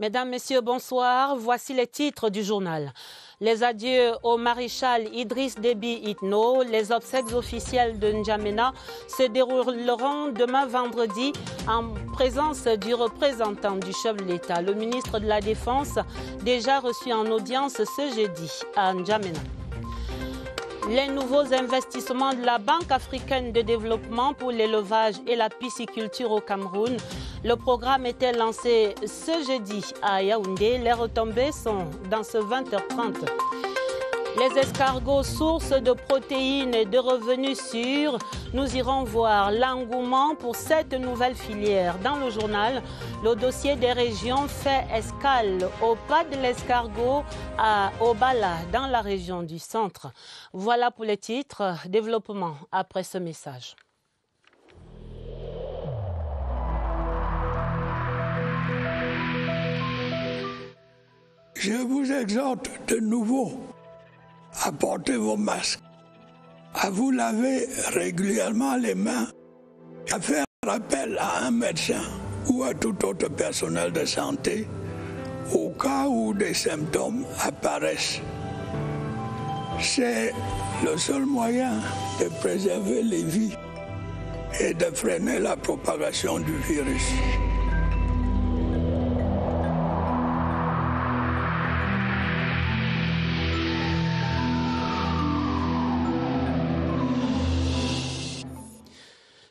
Mesdames, Messieurs, bonsoir. Voici les titres du journal. Les adieux au maréchal Idriss Déby Itno, les obsèques officielles de N'Djamena se dérouleront demain vendredi en présence du représentant du chef de l'État, le ministre de la Défense, déjà reçu en audience ce jeudi à N'Djamena. Les nouveaux investissements de la Banque africaine de développement pour l'élevage et la pisciculture au Cameroun. Le programme était lancé ce jeudi à Yaoundé. Les retombées sont dans ce 20h30. Les escargots, source de protéines et de revenus sûrs, nous irons voir l'engouement pour cette nouvelle filière. Dans le journal, le dossier des régions fait escale au pas de l'escargot à Obala, dans la région du centre. Voilà pour les titres. Développement après ce message. Je vous exhorte de nouveau à porter vos masques, à vous laver régulièrement les mains, à faire appel à un médecin ou à tout autre personnel de santé au cas où des symptômes apparaissent. C'est le seul moyen de préserver les vies et de freiner la propagation du virus.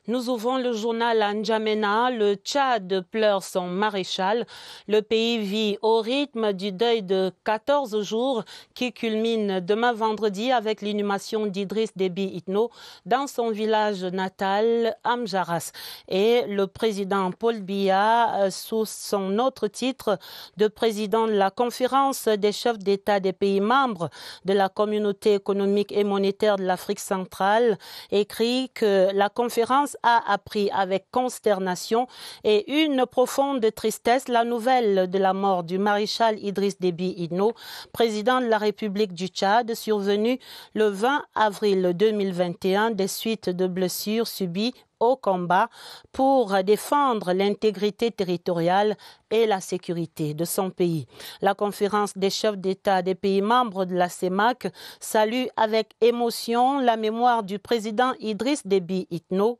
Nous ouvrons le journal à. Le Tchad pleure son maréchal. Le pays vit au rythme du deuil de 14 jours qui culmine demain vendredi avec l'inhumation d'Idriss Déby Itno dans son village natal, Amjaras. Et le président Paul Biya, euh, sous son autre titre de président de la conférence des chefs d'État des pays membres de la communauté économique et monétaire de l'Afrique centrale, écrit que la conférence a appris avec consternation et une profonde tristesse la nouvelle de la mort du maréchal Idriss Déby Itno, président de la République du Tchad, survenu le 20 avril 2021 des suites de blessures subies au combat pour défendre l'intégrité territoriale et la sécurité de son pays. La conférence des chefs d'État des pays membres de la CEMAC salue avec émotion la mémoire du président Idriss Déby Itno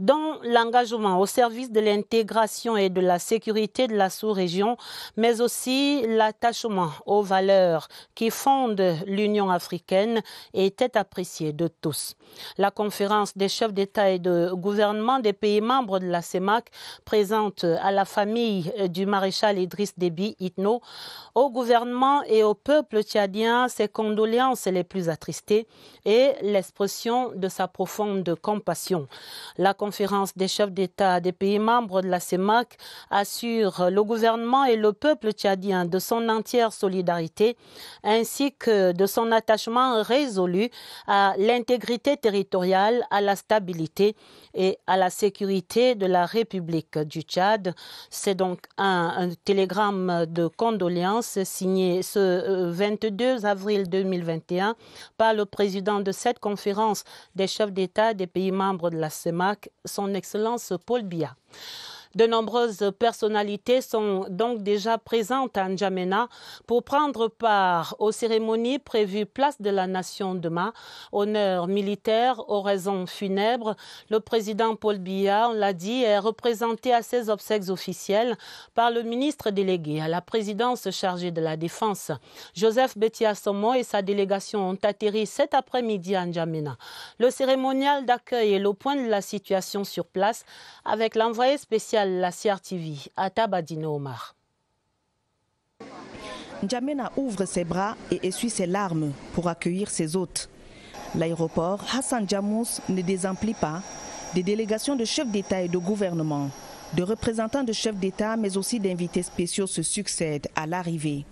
dont l'engagement au service de l'intégration et de la sécurité de la sous-région, mais aussi l'attachement aux valeurs qui fondent l'Union africaine était apprécié de tous. La conférence des chefs d'État et de gouvernement des pays membres de la CEMAC présente à la famille du maréchal Idriss Déby Itno, au gouvernement et au peuple tchadien ses condoléances les plus attristées et l'expression de sa profonde compassion. La des chefs d'État des pays membres de la CEMAC assure le gouvernement et le peuple tchadien de son entière solidarité ainsi que de son attachement résolu à l'intégrité territoriale, à la stabilité et à la sécurité de la République du Tchad. C'est donc un, un, télégramme de condoléances signé ce 22 avril 2021 par le président de cette conférence des chefs d'État des pays membres de la CEMAC, son Excellence Paul Biya. De nombreuses personnalités sont donc déjà présentes à N'Djamena pour prendre part aux cérémonies prévues place de la Nation demain. Honneur militaire, oraison funèbre. Le président Paul Biya, on l'a dit, est représenté à ses obsèques officielles par le ministre délégué à la présidence chargée de la Défense. Joseph Betia Somo et sa délégation ont atterri cet après-midi à N'Djamena. Le cérémonial d'accueil est le point de la situation sur place avec l'envoyé spécial la CRTV à Tabadino Omar. N'Djamena ouvre ses bras et essuie ses larmes pour accueillir ses hôtes. L'aéroport Hassan Djamous ne désemplit pas des délégations de chefs d'État et de gouvernement, de représentants de chefs d'État, mais aussi d'invités spéciaux se succèdent à l'arrivée.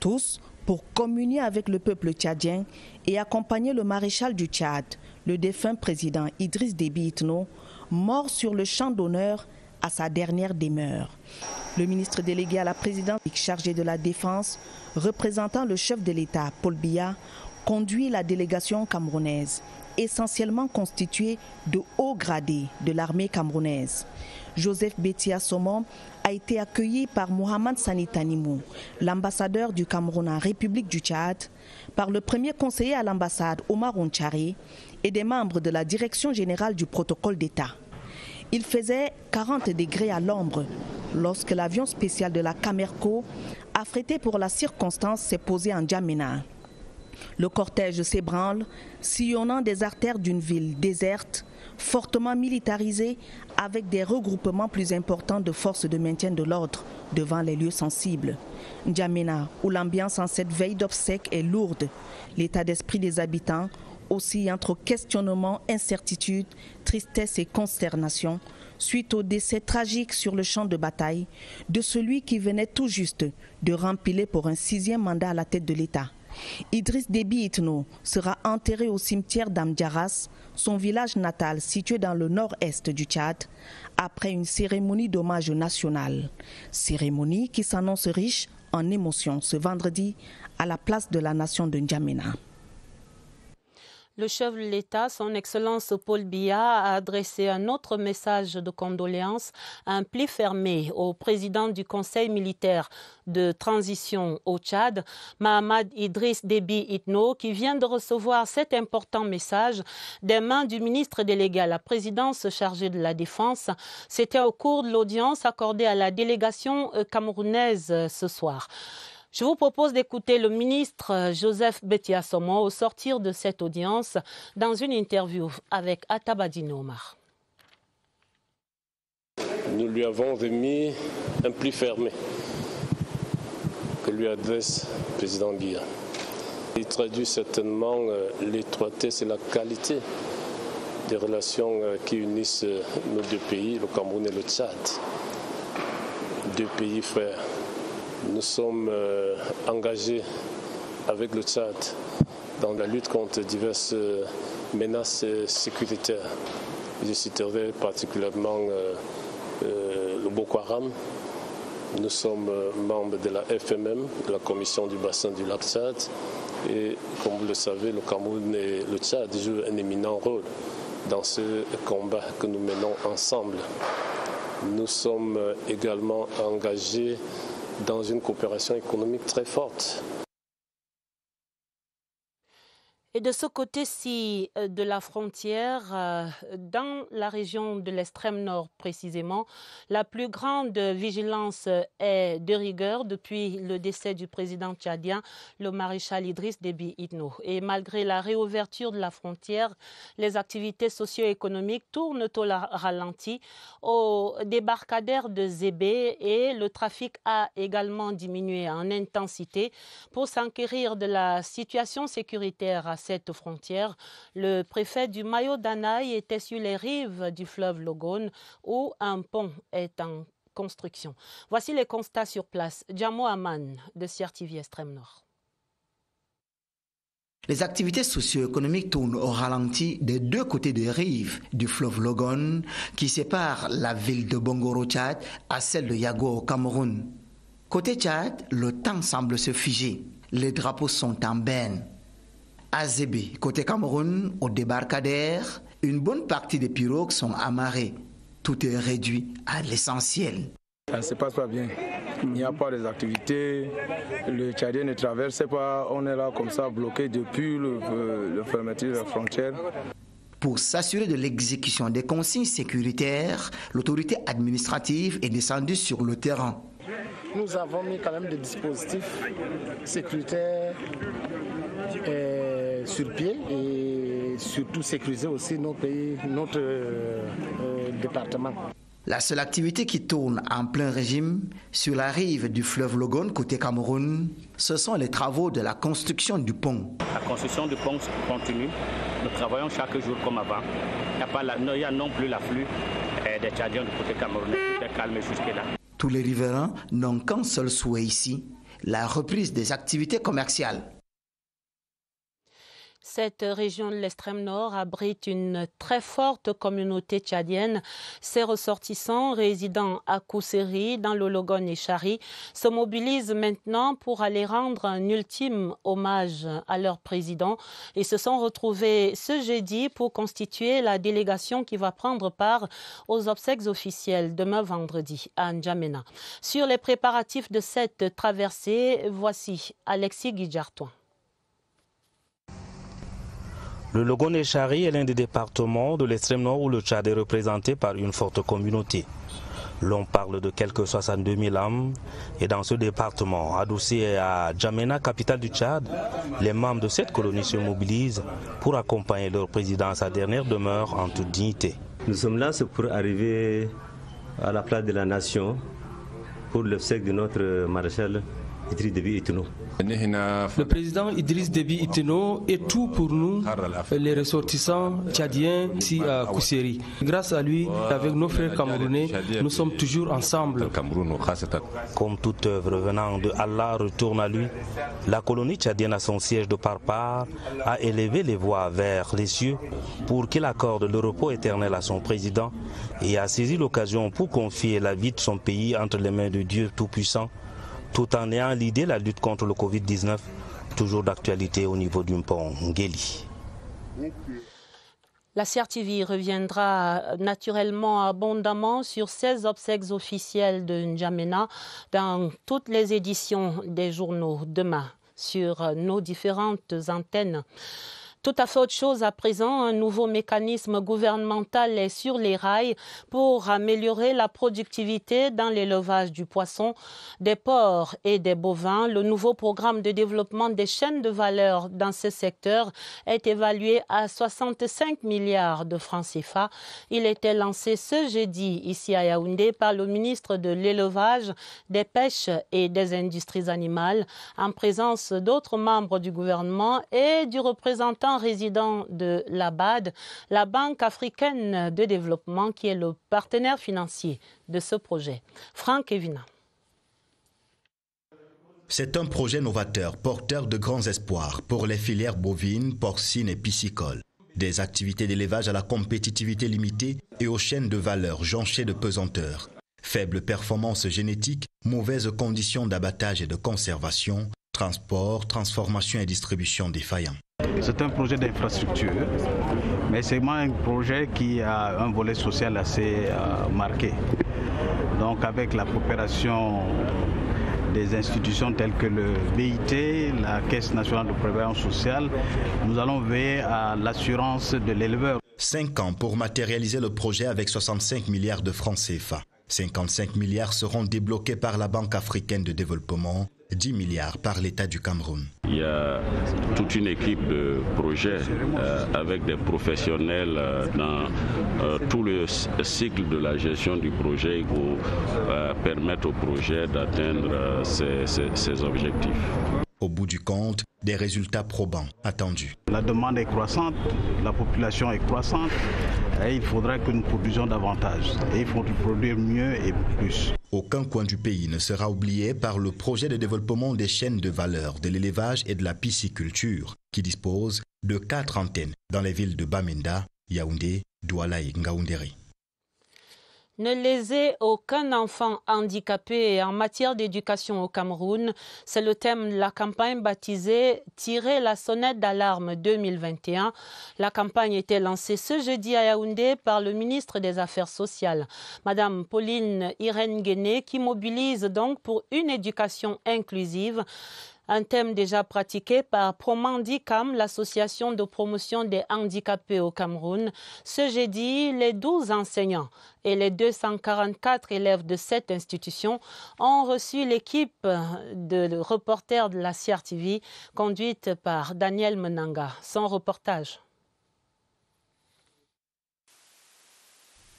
Tous pour communier avec le peuple tchadien et accompagner le maréchal du Tchad, le défunt président Idriss Déby Itno, mort sur le champ d'honneur à sa dernière demeure. Le ministre délégué à la présidence chargé de la défense, représentant le chef de l'État, Paul Biya, conduit la délégation camerounaise. essentiellement constitué de hauts gradés de l'armée camerounaise. Joseph Betia Somon a été accueilli par Mohamed Sanitanimou, l'ambassadeur du Cameroun en République du Tchad, par le premier conseiller à l'ambassade Omar Onchari et des membres de la direction générale du protocole d'État. Il faisait 40 degrés à l'ombre lorsque l'avion spécial de la Camerco, affrété pour la circonstance, s'est posé en Djamena. Le cortège s'ébranle, sillonnant des artères d'une ville déserte, fortement militarisée, avec des regroupements plus importants de forces de maintien de l'ordre devant les lieux sensibles. N'Djamena, où l'ambiance en cette veille d'obsèques est lourde, l'état d'esprit des habitants aussi entre questionnement, incertitude, tristesse et consternation suite au décès tragique sur le champ de bataille de celui qui venait tout juste de rempiler pour un sixième mandat à la tête de l'État. Idriss Déby Itno sera enterré au cimetière d'Amdiaras, son village natal situé dans le nord-est du Tchad, après une cérémonie d'hommage national. Cérémonie qui s'annonce riche en émotions ce vendredi à la place de la nation de N'Djamena. Le chef de l'État, son Excellence Paul Biya, a adressé un autre message de condoléances, un pli fermé au président du Conseil militaire de transition au Tchad, Mahamad Idriss Déby Itno, qui vient de recevoir cet important message des mains du ministre délégué à la présidence chargé de la Défense. C'était au cours de l'audience accordée à la délégation euh, camerounaise euh, ce soir. Je vous propose d'écouter le ministre euh, Joseph Betiasomo au sortir de cette audience dans une interview avec Atabadine Omar. Nous lui avons remis un pli fermé que lui adresse le président Biya. Il traduit certainement euh, l'étroitesse et la qualité des relations euh, qui unissent nos deux pays, le Cameroun et le Tchad. Deux pays frères nous sommes euh, engagés avec le Tchad dans la lutte contre diverses euh, menaces euh, sécuritaires. Je citerai particulièrement le Boko Haram. Nous sommes membres de la FMM, la Commission du bassin du lac Tchad. Et comme vous le savez, le Cameroun et le Tchad jouent un éminent rôle dans ce combat que nous menons ensemble. Nous sommes également engagés dans une coopération économique très forte. Et de ce côté-ci euh, de la frontière, euh, dans la région de l'extrême nord précisément, la plus grande vigilance est de rigueur depuis le décès du président tchadien, le maréchal Idriss Déby Itno. Et malgré la réouverture de la frontière, les activités socio-économiques tournent au ralenti au débarcadère de Zébé et le trafic a également diminué en intensité pour s'enquérir de la situation sécuritaire cette frontière. Le préfet du Mayo d'Anaï était sur les rives du fleuve Logone où un pont est en construction. Voici les constats sur place. Djamo Aman de CRTV Extrême Nord. Les activités socio-économiques tournent au ralenti des deux côtés des rives du fleuve Logone qui sépare la ville de Bongoro Tchad à celle de Yago au Cameroun. Côté Tchad, le temps semble se figer. Les drapeaux sont en berne. À Zébé, côté Cameroun, au débarcadère, une bonne partie des pirogues sont amarrées. Tout est réduit à l'essentiel. Ça ne se passe pas bien. Il n'y a pas des activités. Le Tchadien ne traverse pas. On est là comme ça, bloqué depuis le, le fermeture de la frontière. Pour s'assurer de l'exécution des consignes sécuritaires, l'autorité administrative est descendue sur le terrain. Nous avons mis quand même des dispositifs sécuritaires sur pied et surtout sécuriser aussi nos pays, notre euh, euh, département. La seule activité qui tourne en plein régime sur la rive du fleuve Logone côté Cameroun, ce sont les travaux de la construction du pont. La construction du pont continue. Nous travaillons chaque jour comme avant. Il n'y a, non plus l'afflux euh, des Tchadiens du côté camerounais. Tout est calme jusque-là. Tous les riverains n'ont qu'un seul souhait ici, la reprise des activités commerciales. Cette région de l'extrême nord abrite une très forte communauté tchadienne. Ses ressortissants résidant à Kousseri, dans le Logon et Chari, se mobilisent maintenant pour aller rendre un ultime hommage à leur président et se sont retrouvés ce jeudi pour constituer la délégation qui va prendre part aux obsèques officielles demain vendredi à N'Djamena. Sur les préparatifs de cette traversée, voici Alexis Guidjartoin. Le Logone Chari est l'un des départements de l'extrême nord où le Tchad est représenté par une forte communauté. L'on parle de quelques 62 000 âmes et dans ce département, adossé à Djamena, capitale du Tchad, les membres de cette colonie se mobilisent pour accompagner leur président à sa dernière demeure en toute dignité. Nous sommes là pour arriver à la place de la nation pour le siècle de notre maréchal le président Idriss Déby Iteno est tout pour nous, les ressortissants tchadiens ici à Kousseri. Grâce à lui, avec nos frères camerounais, nous sommes toujours ensemble. Comme toute œuvre venant de Allah retourne à lui, la colonie tchadienne à son siège de Parpar a élevé les voix vers les cieux pour qu'il accorde le repos éternel à son président et a saisi l'occasion pour confier la vie de son pays entre les mains de Dieu Tout-Puissant tout en ayant l'idée la lutte contre le Covid-19, toujours d'actualité au niveau du pont Ngeli. La CRTV reviendra naturellement abondamment sur ces obsèques officielles de N'Djamena dans toutes les éditions des journaux demain sur nos différentes antennes. Tout à fait autre chose à présent, un nouveau mécanisme gouvernemental est sur les rails pour améliorer la productivité dans l'élevage du poisson, des porcs et des bovins. Le nouveau programme de développement des chaînes de valeur dans ce secteur est évalué à 65 milliards de francs CFA. Il était lancé ce jeudi ici à Yaoundé par le ministre de l'élevage, des pêches et des industries animales en présence d'autres membres du gouvernement et du représentant résident de l'ABAD, la Banque africaine de développement, qui est le partenaire financier de ce projet. Franck Evina. C'est un projet novateur, porteur de grands espoirs pour les filières bovines, porcines et piscicoles. Des activités d'élevage à la compétitivité limitée et aux chaînes de valeur jonchées de pesanteur. Faible performance génétique, mauvaises conditions d'abattage et de conservation, transport, transformation et distribution défaillants. C'est un projet d'infrastructure, mais c'est un projet qui a un volet social assez euh, marqué. Donc avec la coopération des institutions telles que le BIT, la Caisse nationale de prévoyance sociale, nous allons veiller à l'assurance de l'éleveur. Cinq ans pour matérialiser le projet avec 65 milliards de francs CFA. 55 milliards seront débloqués par la Banque africaine de développement 10 milliards par l'État du Cameroun. Il y a toute une équipe de projets euh, avec des professionnels euh, dans euh, tout le cycle de la gestion du projet pour permettre au projet d'atteindre ses objectifs. Au bout du compte, des résultats probants attendus. La demande est croissante, la population est croissante il faudra que nous produisions davantage. Il faut produire mieux et plus. Aucun coin du pays ne sera oublié par le projet de développement des chaînes de valeur de l'élevage et de la pisciculture, qui dispose de quatre antennes dans les villes de Bamenda, Yaoundé, Douala et Ngaoundéré. Ne lésez aucun enfant handicapé en matière d'éducation au Cameroun. C'est le thème de la campagne baptisée Tirer la sonnette d'alarme 2021. La campagne était lancée ce jeudi à Yaoundé par le ministre des Affaires sociales, Madame Pauline Irène Guéné, qui mobilise donc pour une éducation inclusive un thème déjà pratiqué par Promandicam, l'association de promotion des handicapés au Cameroun. Ce jeudi, les 12 enseignants et les 244 élèves de cette institution ont reçu l'équipe de reporters de la CRTV conduite par Daniel Menanga. Son reportage.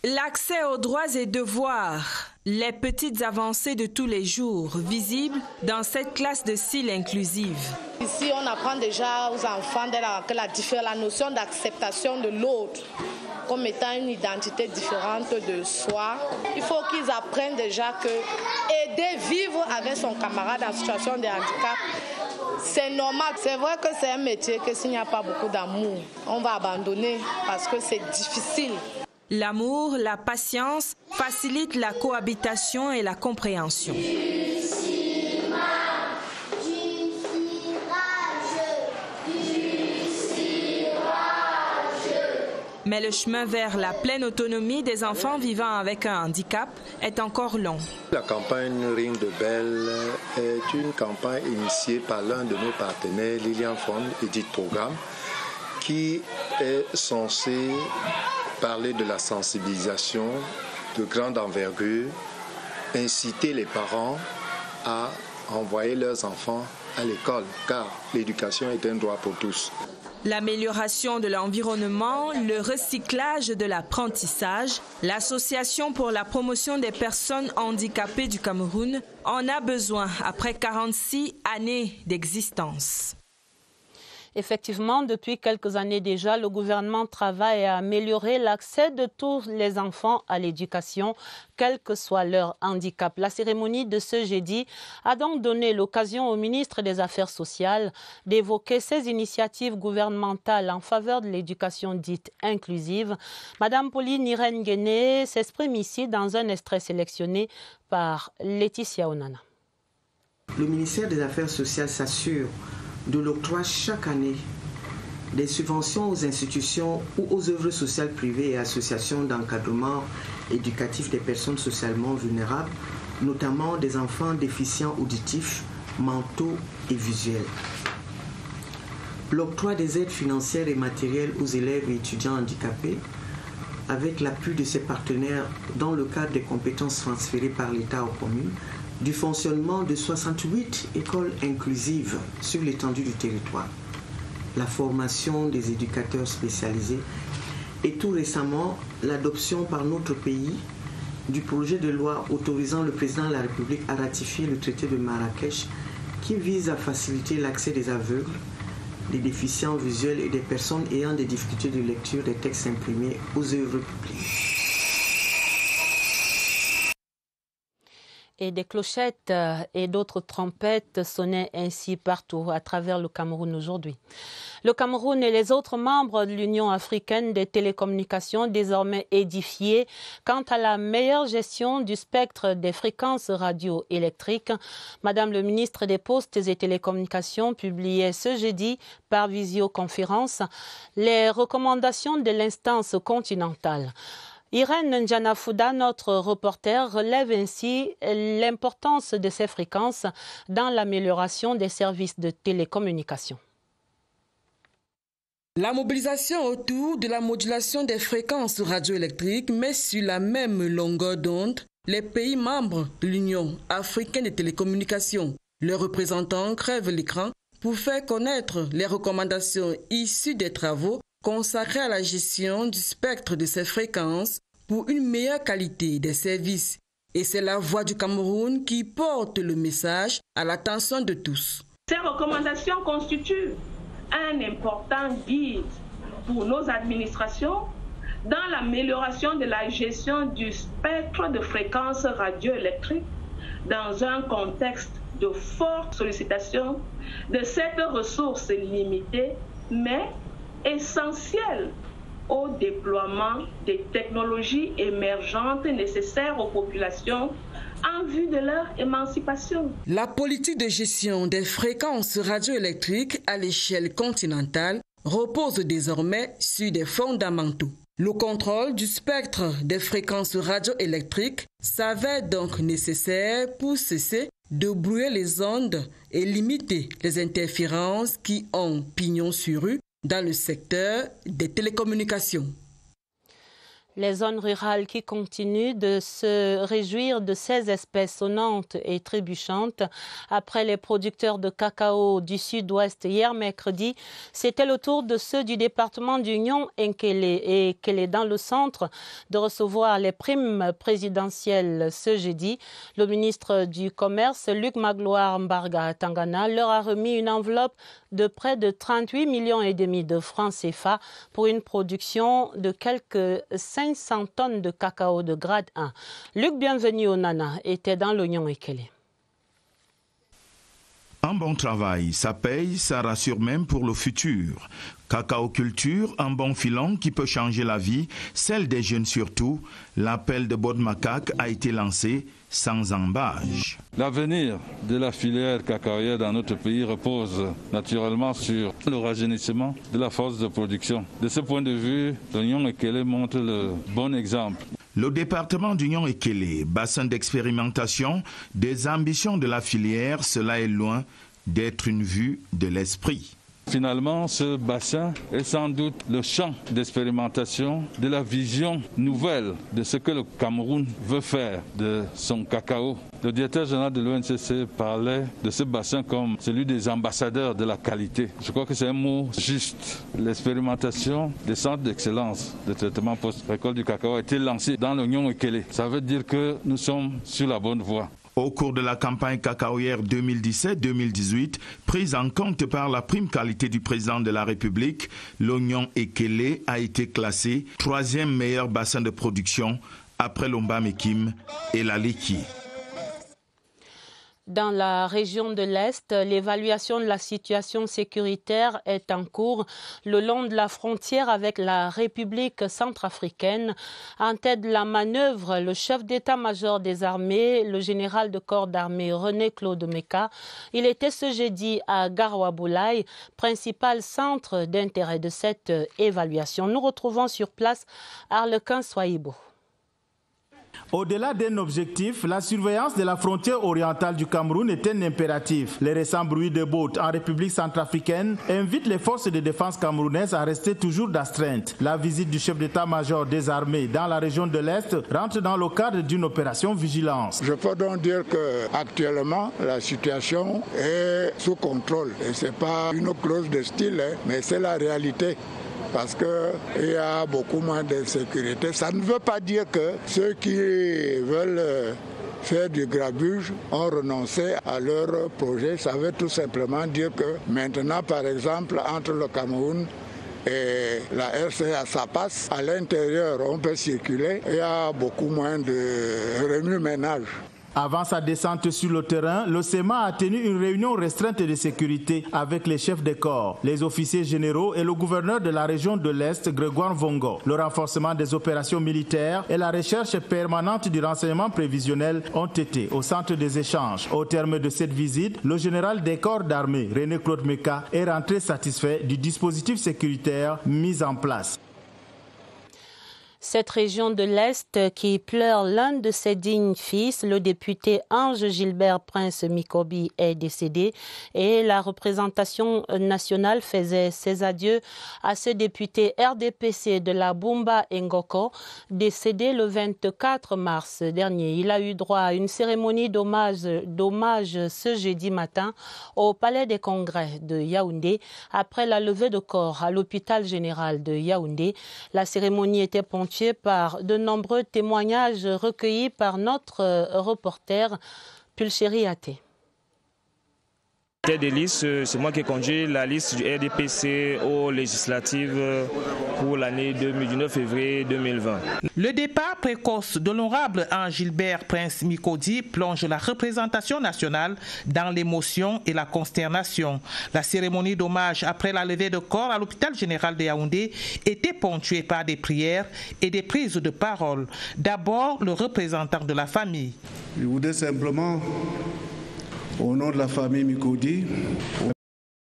L'accès aux droits et devoirs, les petites avancées de tous les jours visibles dans cette classe de style inclusive. Ici, on apprend déjà aux enfants la, que la, la notion d'acceptation de l'autre comme étant une identité différente de soi. Il faut qu'ils apprennent déjà que aider vivre avec son camarade en situation de handicap, c'est normal. C'est vrai que c'est un métier que s'il n'y a pas beaucoup d'amour, on va abandonner parce que c'est difficile. L'amour, la patience facilitent la cohabitation et la compréhension. Mais le chemin vers la pleine autonomie des enfants vivant avec un handicap est encore long. La campagne Ring de Belle est une campagne initiée par l'un de nos partenaires, Lilian Fond, Edith Programme, qui est censée parler de la sensibilisation de grande envergure, inciter les parents à envoyer leurs enfants à l'école, car l'éducation est un droit pour tous. L'amélioration de l'environnement, le recyclage de l'apprentissage, l'Association pour la promotion des personnes handicapées du Cameroun en a besoin après 46 années d'existence. Effectivement, depuis quelques années déjà, le gouvernement travaille à améliorer l'accès de tous les enfants à l'éducation, quel que soit leur handicap. La cérémonie de ce jeudi a donc donné l'occasion au ministre des Affaires sociales d'évoquer ces initiatives gouvernementales en faveur de l'éducation dite inclusive. Madame Pauline Irène Guéné s'exprime ici dans un extrait sélectionné par Laetitia Onana. Le ministère des Affaires sociales s'assure de l'octroi chaque année des subventions aux institutions ou aux œuvres sociales privées et associations d'encadrement éducatif des personnes socialement vulnérables, notamment des enfants déficients auditifs, mentaux et visuels. L'octroi des aides financières et matérielles aux élèves et étudiants handicapés, avec l'appui de ses partenaires dans le cadre des compétences transférées par l'État aux communes, du fonctionnement de 68 écoles inclusives sur l'étendue du territoire, la formation des éducateurs spécialisés et tout récemment l'adoption par notre pays du projet de loi autorisant le président de la République à ratifier le traité de Marrakech qui vise à faciliter l'accès des aveugles, des déficients visuels et des personnes ayant des difficultés de lecture des textes imprimés aux œuvres publiques. Des clochettes euh, et d'autres trompettes sonnaient ainsi partout à travers le Cameroun aujourd'hui. Le Cameroun et les autres membres de l'Union africaine des télécommunications désormais édifiés quant à la meilleure gestion du spectre des fréquences radioélectriques. Madame le ministre des Postes et Télécommunications publiait ce jeudi par visioconférence les recommandations de l'instance continentale. Irène Njanafuda, notre reporter, relève ainsi l'importance de ces fréquences dans l'amélioration des services de télécommunication. La mobilisation autour de la modulation des fréquences radioélectriques met sur la même longueur d'onde les pays membres de l'Union africaine des télécommunications. Leurs représentants crèvent l'écran pour faire connaître les recommandations issues des travaux consacrés à la gestion du spectre de ces fréquences pour une meilleure qualité des services. Et c'est la voix du Cameroun qui porte le message à l'attention de tous. Ces recommandations constituent un important guide pour nos administrations dans l'amélioration de la gestion du spectre de fréquences radioélectriques dans un contexte de forte sollicitation de cette ressource limitée mais essentielle au déploiement des technologies émergentes nécessaires aux populations en vue de leur émancipation. La politique de gestion des fréquences radioélectriques à l'échelle continentale repose désormais sur des fondamentaux. Le contrôle du spectre des fréquences radioélectriques s'avère donc nécessaire pour cesser de brouiller les ondes et limiter les interférences qui ont pignon sur rue dans le secteur des télécommunications. Les zones rurales qui continuent de se réjouir de ces espèces sonnantes et trébuchantes. Après les producteurs de cacao du sud-ouest hier mercredi, c'était le tour de ceux du département d'Union et est dans le centre de recevoir les primes présidentielles ce jeudi. Le ministre du Commerce, Luc Magloire Mbarga Tangana, leur a remis une enveloppe de près de 38 millions et demi de francs CFA pour une production de quelques 500 tonnes de cacao de grade 1. Luc Bienvenu au Nana était dans l'oignon équelé. Un bon travail, ça paye, ça rassure même pour le futur. Cacao culture, un bon filon qui peut changer la vie, celle des jeunes surtout. L'appel de Bod Macaque a été lancé sans embâche. L'avenir de la filière cacaoyère dans notre pays repose naturellement sur le rajeunissement de la force de production. De ce point de vue, l'Union Ekele montre le bon exemple. Le département d'Union Ekele, bassin d'expérimentation, des ambitions de la filière, cela est loin d'être une vue de l'esprit. Finalement, ce bassin est sans doute le champ d'expérimentation de la vision nouvelle de ce que le Cameroun veut faire de son cacao. Le directeur général de l'ONCC parlait de ce bassin comme celui des ambassadeurs de la qualité. Je crois que c'est un mot juste. L'expérimentation des centres d'excellence de traitement post-récolte du cacao a été lancée dans l'Union Ekele. Ça veut dire que nous sommes sur la bonne voie. Au cours de la campagne cacaoyère 2017-2018, prise en compte par la prime qualité du président de la République, l'oignon Ekele a été classé troisième meilleur bassin de production après l'Ombamekim et la Liki. Dans la région de l'Est, l'évaluation de la situation sécuritaire est en cours le long de la frontière avec la République centrafricaine. En tête de la manœuvre, le chef d'état-major des armées, le général de corps d'armée René Claude Meka. Il était ce jeudi à Garoua-Boulaye, principal centre d'intérêt de cette évaluation. Nous retrouvons sur place Arlequin Soyibo. Au-delà d'un objectif, la surveillance de la frontière orientale du Cameroun est un impératif. Les récents bruits de bottes en République centrafricaine invitent les forces de défense camerounaises à rester toujours d'astreinte. La visite du chef d'état-major des armées dans la région de l'Est rentre dans le cadre d'une opération vigilance. Je peux donc dire que actuellement la situation est sous contrôle et c'est pas une clause de style, hein, mais c'est la réalité parce qu'il y a beaucoup moins d'insécurité. Ça ne veut pas dire que ceux qui veulent euh, faire du grabuge ont renoncé à leur projet. Ça veut tout simplement dire que maintenant, par exemple, entre le Cameroun et la RCA, ça passe. À l'intérieur, on peut circuler. Il y a beaucoup moins de remue-ménage. Avant sa descente sur le terrain, le SEMA a tenu une réunion restreinte de sécurité avec les chefs des corps, les officiers généraux et le gouverneur de la région de l'Est, Grégoire Vongo. Le renforcement des opérations militaires et la recherche permanente du renseignement prévisionnel ont été au centre des échanges. Au terme de cette visite, le général des corps d'armée, René Claude Meka, est rentré satisfait du dispositif sécuritaire mis en place. Cette région de l'Est qui pleure l'un de ses dignes fils, le député Ange Gilbert Prince Mikobi, est décédé et la représentation nationale faisait ses adieux à ce député RDPC de la Bumba Ngoko, décédé le 24 mars dernier. Il a eu droit à une cérémonie d'hommage ce jeudi matin au Palais des Congrès de Yaoundé après la levée de corps à l'hôpital général de Yaoundé. La cérémonie était ponctuée par de nombreux témoignages recueillis par notre euh, reporter Pulchéri Athé. Tête de liste, c'est moi qui conduis la liste du RDPC aux législatives pour l'année 2019 février 2020. Le départ précoce de l'honorable Anne-Gilbert Prince Mikodi plonge la représentation nationale dans l'émotion et la consternation. La cérémonie d'hommage après la levée de corps à l'hôpital général de Yaoundé était ponctuée par des prières et des prises de parole. D'abord, le représentant de la famille. Je voudrais simplement au nom de la famille Mikodi,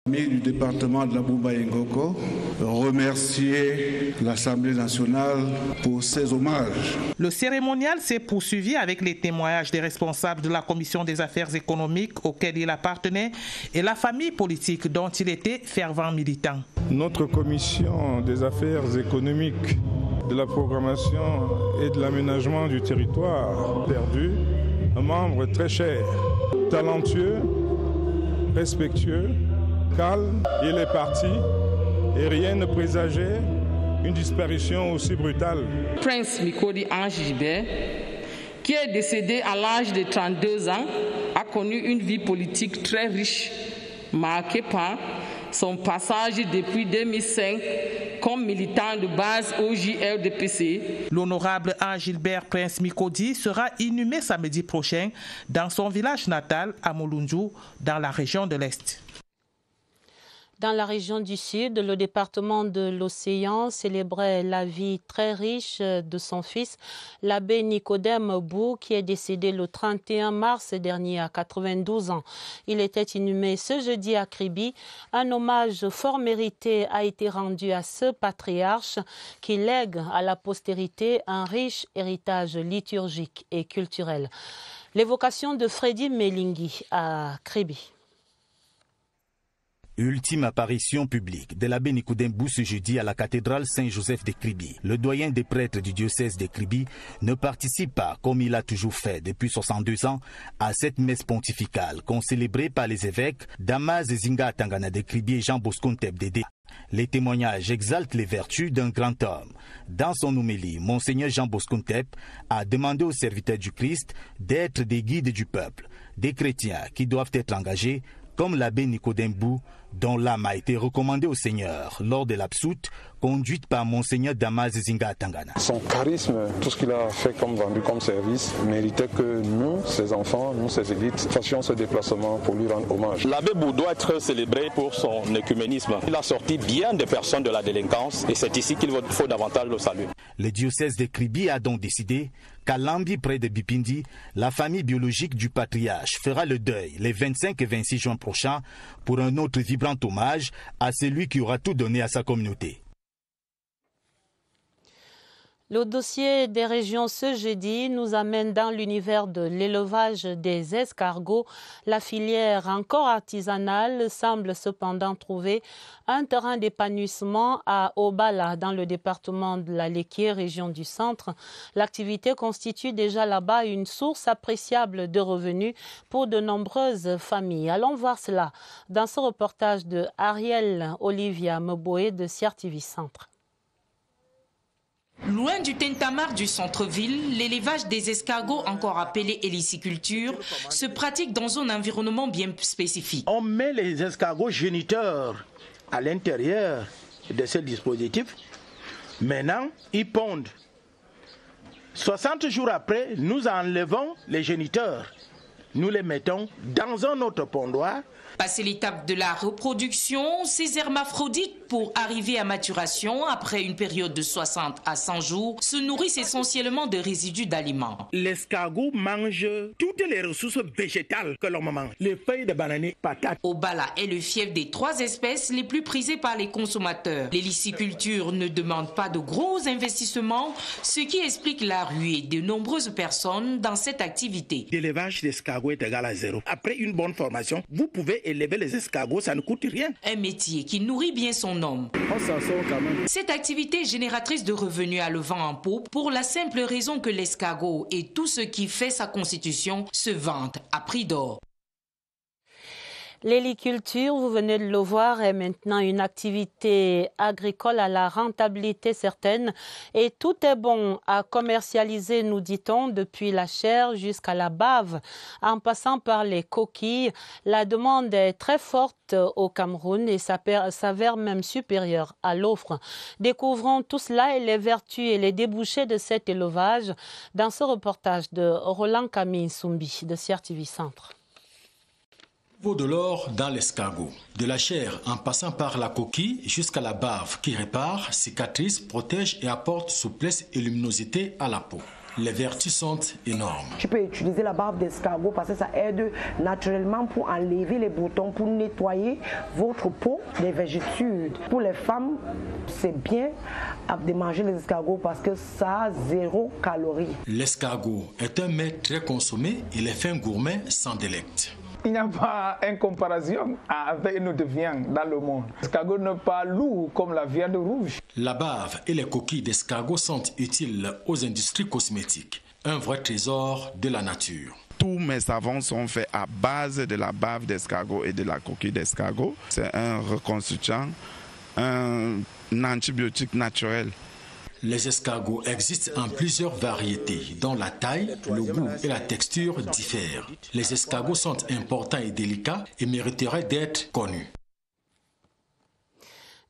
famille du département de la Bouba Ngoko, remercier l'Assemblée nationale pour ses hommages. Le cérémonial s'est poursuivi avec les témoignages des responsables de la Commission des affaires économiques auxquels il appartenait et la famille politique dont il était fervent militant. Notre Commission des affaires économiques de la programmation et de l'aménagement du territoire perdu un membre très cher, talentueux, respectueux, calme. Il est parti et rien ne présageait une disparition aussi brutale. Prince Mikodi Ange qui est décédé à l'âge de 32 ans, a connu une vie politique très riche, marquée par son passage depuis 2005 comme militant de base au JRDPC. L'honorable Anne-Gilbert Prince Mikodi sera inhumé samedi prochain dans son village natal à Molunju, dans la région de l'Est. Dans la région du Sud, le département de l'Océan célébrait la vie très riche de son fils, l'abbé Nicodème Bou, qui est décédé le 31 mars dernier à 92 ans. Il était inhumé ce jeudi à Kribi. Un hommage fort mérité a été rendu à ce patriarche qui lègue à la postérité un riche héritage liturgique et culturel. L'évocation de Freddy Melingui à Kribi. Ultime apparition publique de l'abbé Nicodembou ce jeudi à la cathédrale Saint-Joseph de Kribi. Le doyen des prêtres du diocèse de Kribi ne participe pas, comme il a toujours fait depuis 62 ans, à cette messe pontificale concélébrée par les évêques Damas Zinga Tangana de Kribi et Jean Bosco Dédé. Les témoignages exaltent les vertus d'un grand homme. Dans son homélie, Monseigneur Jean Boscontep a demandé aux serviteurs du Christ d'être des guides du peuple, des chrétiens qui doivent être engagés comme l'abbé Nicodembou dont l'âme a été recommandée au Seigneur lors de l'absoute conduite par Monseigneur Damas Zinga Tangana. Son charisme, tout ce qu'il a fait comme vendu comme service, méritait que nous, ses enfants, nous, ses élites, fassions ce déplacement pour lui rendre hommage. L'abbé Bou doit être célébré pour son écuménisme. Il a sorti bien des personnes de la délinquance et c'est ici qu'il faut davantage le saluer. Le diocèse de Kribi a donc décidé qu'à Lambi, près de Bipindi, la famille biologique du patriarche fera le deuil les 25 et 26 juin prochains pour un autre vibrant hommage à celui qui aura tout donné à sa communauté. Le dossier des régions ce jeudi nous amène dans l'univers de l'élevage des escargots. La filière encore artisanale semble cependant trouver un terrain d'épanouissement à Obala, dans le département de la Léquier, région du centre. L'activité constitue déjà là-bas une source appréciable de revenus pour de nombreuses familles. Allons voir cela dans ce reportage de Ariel Olivia Meboé de CRTV Centre. Loin du tintamarre du centre-ville, l'élevage des escargots, encore appelé héliciculture, se pratique dans un environnement bien spécifique. On met les escargots géniteurs à l'intérieur de ce dispositif. Maintenant, ils pondent. 60 jours après, nous enlevons les géniteurs. Nous les mettons dans un autre pondoir Passé l'étape de la reproduction, ces hermaphrodites, pour arriver à maturation après une période de 60 à 100 jours, se nourrissent essentiellement de résidus d'aliments. L'escargot mange toutes les ressources végétales que l'on mange. Les feuilles de bananier, patates. Obala est le fief des trois espèces les plus prisées par les consommateurs. L'héliciculture ne demande pas de gros investissements, ce qui explique la ruée de nombreuses personnes dans cette activité. L'élevage d'escargots est égal à zéro. Après une bonne formation, vous pouvez élever les escargots, ça ne coûte rien. Un métier qui nourrit bien son homme. Cette activité est génératrice de revenus à le vent en pot pour la simple raison que l'escargot et tout ce qui fait sa constitution se vendent à prix d'or. L'héliculture, vous venez de le voir, est maintenant une activité agricole à la rentabilité certaine et tout est bon à commercialiser, nous dit-on, depuis la chair jusqu'à la bave, en passant par les coquilles. La demande est très forte au Cameroun et s'avère même supérieure à l'offre. Découvrons tout cela et les vertus et les débouchés de cet élevage dans ce reportage de Roland Camille Soumbi de CRTV Centre de l'or dans l'escargot. De la chair en passant par la coquille jusqu'à la bave qui répare, cicatrise, protège et apporte souplesse et luminosité à la peau. Les vertus sont énormes. Tu peux utiliser la bave d'escargot parce que ça aide naturellement pour enlever les boutons, pour nettoyer votre peau des végétudes. Pour les femmes, c'est bien de manger les escargots parce que ça a zéro calorie. L'escargot est un mets très consommé et les fins gourmets s'en délectent. Il n'y a pas une comparaison avec notre viande dans le monde. L'escargot n'est pas lourd comme la viande rouge. La bave et les coquilles d'escargot sont utiles aux industries cosmétiques, un vrai trésor de la nature. Tous mes savons sont faits à base de la bave d'escargot et de la coquille d'escargot. C'est un reconstituant, un antibiotique naturel. Les escargots existent en plusieurs variétés, dont la taille, le goût et la texture diffèrent. Les escargots sont importants et délicats et mériteraient d'être connus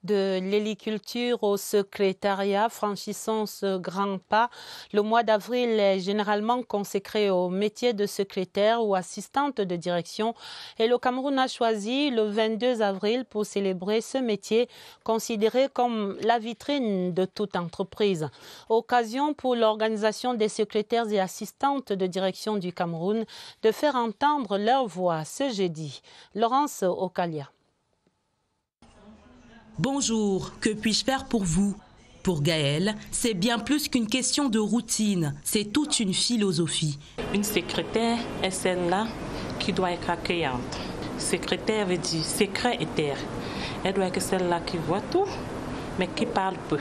de l'héliculture au secrétariat, franchissant ce grand pas. Le mois d'avril est généralement consacré au métier de secrétaire ou assistante de direction et le Cameroun a choisi le 22 avril pour célébrer ce métier considéré comme la vitrine de toute entreprise. Occasion pour l'organisation des secrétaires et assistantes de direction du Cameroun de faire entendre leur voix ce jeudi. Laurence Ocalia. Bonjour, que puis-je faire pour vous? Pour Gaël, c'est bien plus qu'une question de routine, c'est toute une philosophie. Une secrétaire est celle-là qui doit être accueillante. Secrétaire veut dire secret et terre. Elle doit être celle-là qui voit tout, mais qui parle peu.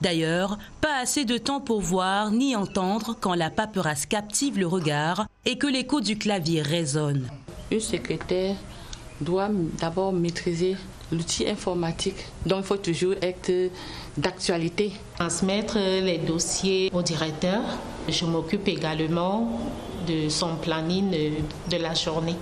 D'ailleurs, pas assez de temps pour voir ni entendre quand la paperasse captive le regard et que l'écho du clavier résonne. Une secrétaire doit d'abord maîtriser l'outil informatique. Donc il faut toujours être d'actualité. Transmettre les dossiers au directeur. Je m'occupe également de son planning de la journée.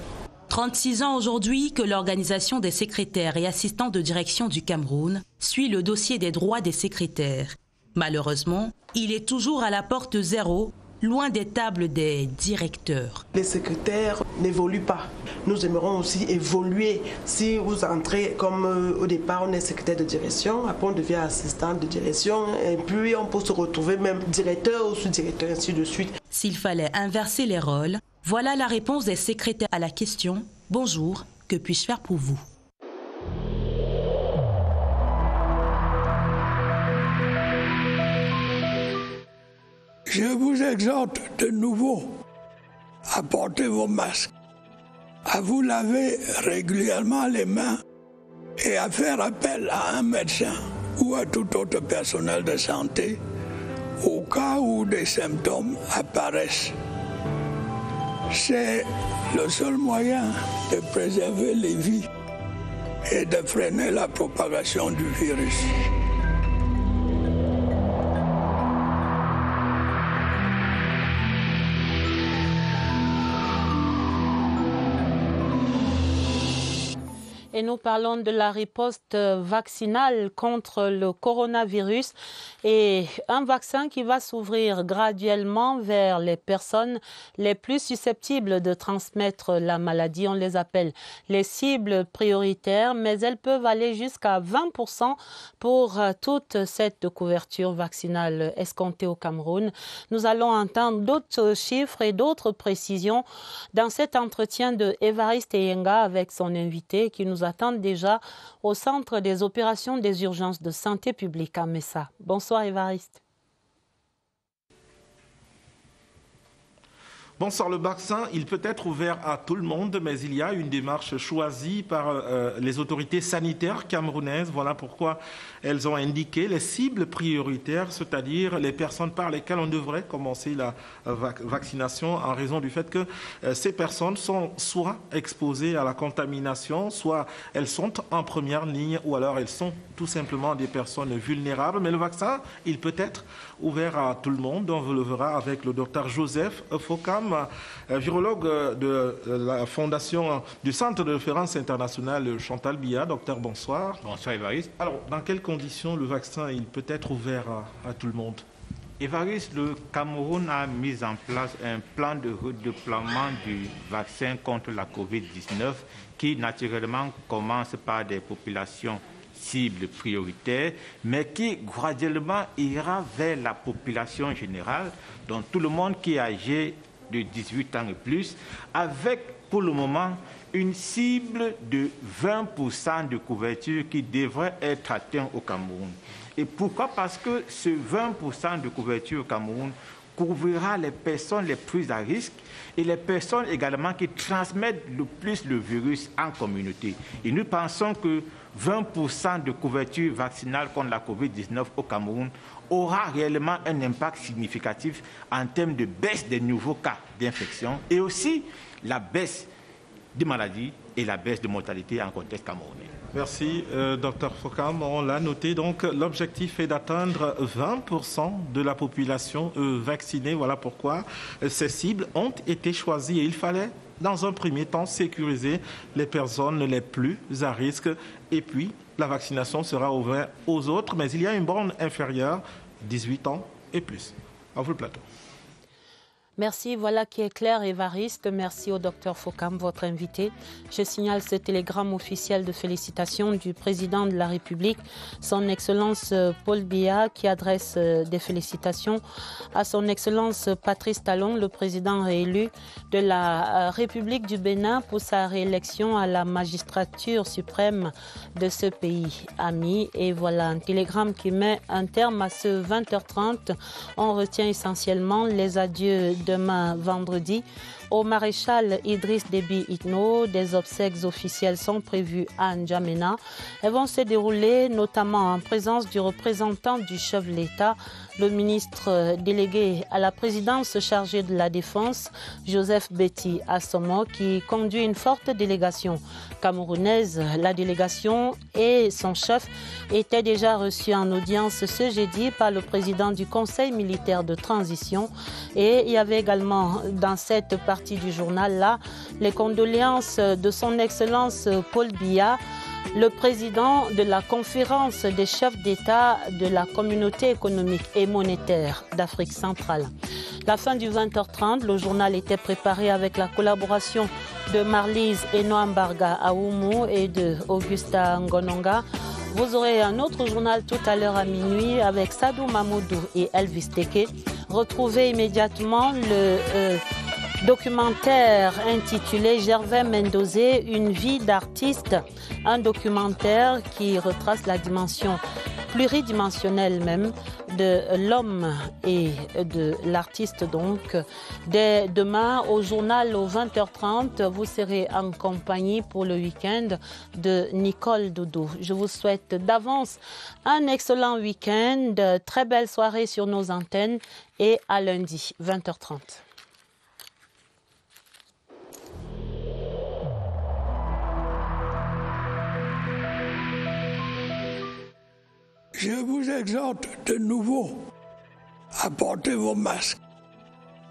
36 ans aujourd'hui que l'Organisation des secrétaires et assistants de direction du Cameroun suit le dossier des droits des secrétaires. Malheureusement, il est toujours à la porte zéro loin des tables des directeurs. Les secrétaires n'évoluent pas. Nous aimerons aussi évoluer. Si vous entrez comme euh, au départ, on est secrétaire de direction, après on devient assistant de direction, et puis on peut se retrouver même directeur ou sous-directeur, ainsi de suite. S'il fallait inverser les rôles, voilà la réponse des secrétaires à la question Bonjour, que puis-je faire pour vous? Je vous exhorte de nouveau à porter vos masques, à vous laver régulièrement les mains et à faire appel à un médecin ou à tout autre personnel de santé au cas où des symptômes apparaissent. C'est le seul moyen de préserver les vies et de freiner la propagation du virus. Et nous parlons de la riposte vaccinale contre le coronavirus et un vaccin qui va s'ouvrir graduellement vers les personnes les plus susceptibles de transmettre la maladie. On les appelle les cibles prioritaires, mais elles peuvent aller jusqu'à 20% pour toute cette couverture vaccinale escomptée au Cameroun. Nous allons entendre d'autres chiffres et d'autres précisions dans cet entretien de Evariste Yenga avec son invité qui nous attendent déjà au centre des opérations des urgences de santé publique à Messa. Bonsoir Évariste. Bonsoir, le vaccin, il peut être ouvert à tout le monde, mais il y a une démarche choisie par euh, les autorités sanitaires camerounaises. Voilà pourquoi elles ont indiqué les cibles prioritaires, c'est-à-dire les personnes par lesquelles on devrait commencer la euh, vaccination en raison du fait que euh, ces personnes sont soit exposées à la contamination, soit elles sont en première ligne, ou alors elles sont tout simplement des personnes vulnérables. Mais le vaccin, il peut être ouvert à tout le monde. On le verra avec le docteur Joseph Fokam, euh, virologue de la fondation du Centre de référence internationale Chantal Bia. Docteur, bonsoir. Bonsoir, Évariste. Alors, dans quelles conditions le vaccin il peut être ouvert à, tout le monde? Évariste, le Cameroun a mis en place un plan de redéploiement du vaccin contre la COVID-19 qui naturellement commence par des populations cible prioritaire, mais qui graduellement ira vers la population générale, donc tout le monde qui est âgé de 18 ans et plus, avec pour le moment une cible de 20% de couverture qui devrait être atteinte au Cameroun. Et pourquoi? Parce que ce 20% de couverture au Cameroun couvrira les personnes les plus à risque et les personnes également qui transmettent le plus le virus en communauté. Et nous pensons que 20% de couverture vaccinale contre la COVID-19 au Cameroun aura réellement un impact significatif en termes de baisse des nouveaux cas d'infection et aussi la baisse des maladies et la baisse de mortalité en contexte camerounais. Merci, euh, docteur Fokam. On l'a noté. Donc, l'objectif est d'atteindre 20% de la population euh, vaccinée. Voilà pourquoi ces cibles ont été choisies. Et il fallait, dans un premier temps, sécuriser les personnes les plus à risque. Et puis, la vaccination sera ouverte aux autres. Mais il y a une borne inférieure, 18 ans et plus. À vous le plateau. Merci, voilà qui est clair, Évariste. Merci au docteur Fokam, votre invité. Je signale ce télégramme officiel de félicitations du président de la République, son Excellence euh, Paul Biya, qui adresse euh, des félicitations à son Excellence Patrice Talon, le président réélu de la euh, République du Bénin pour sa réélection à la magistrature suprême de ce pays ami. Et voilà un télégramme qui met un terme à ce 20h30. On retient essentiellement les adieux demain vendredi au maréchal Idriss Déby Itno. Des obsèques officielles sont prévues à N'Djamena. Elles vont se dérouler notamment en présence du représentant du chef de l'État, le ministre délégué à la présidence chargé de la Défense, Joseph Betty Assomo, qui conduit une forte délégation camerounaise. La délégation et son chef étaient déjà reçus en audience ce jeudi par le président du Conseil militaire de transition. Et il y avait également dans cette partie du journal-là les condoléances de son Excellence Paul Biya le président de la conférence des chefs d'État de la communauté économique et monétaire d'Afrique centrale. La fin du 20h30, le journal était préparé avec la collaboration de Marlise Enoambarga Aoumou et de Augusta Ngononga. Vous aurez un autre journal tout à l'heure à minuit avec Sadou Mamoudou et Elvis Teke. Retrouvez immédiatement le euh, documentaire intitulé Gervais Mendozé, une vie d'artiste, un documentaire qui retrace la dimension pluridimensionnelle même de l'homme et de l'artiste donc. Dès demain au journal au 20h30, vous serez en compagnie pour le week-end de Nicole Doudou. Je vous souhaite d'avance un excellent week-end, très belle soirée sur nos antennes et à lundi 20h30. Je vous exhorte de nouveau à porter vos masques,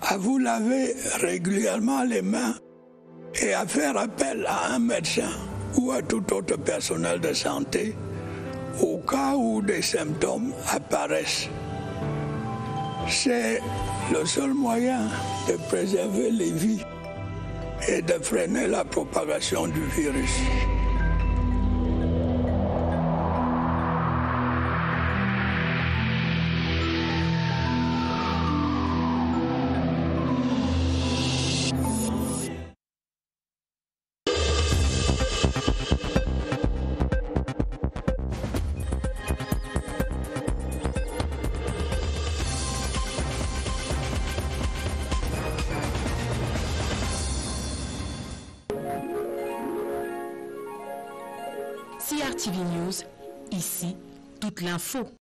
à vous laver régulièrement les mains et à faire appel à un médecin ou à tout autre personnel de santé au cas où des symptômes apparaissent. C'est le seul moyen de préserver les vies et de freiner la propagation du virus. CRTV News, ici, toute l'info.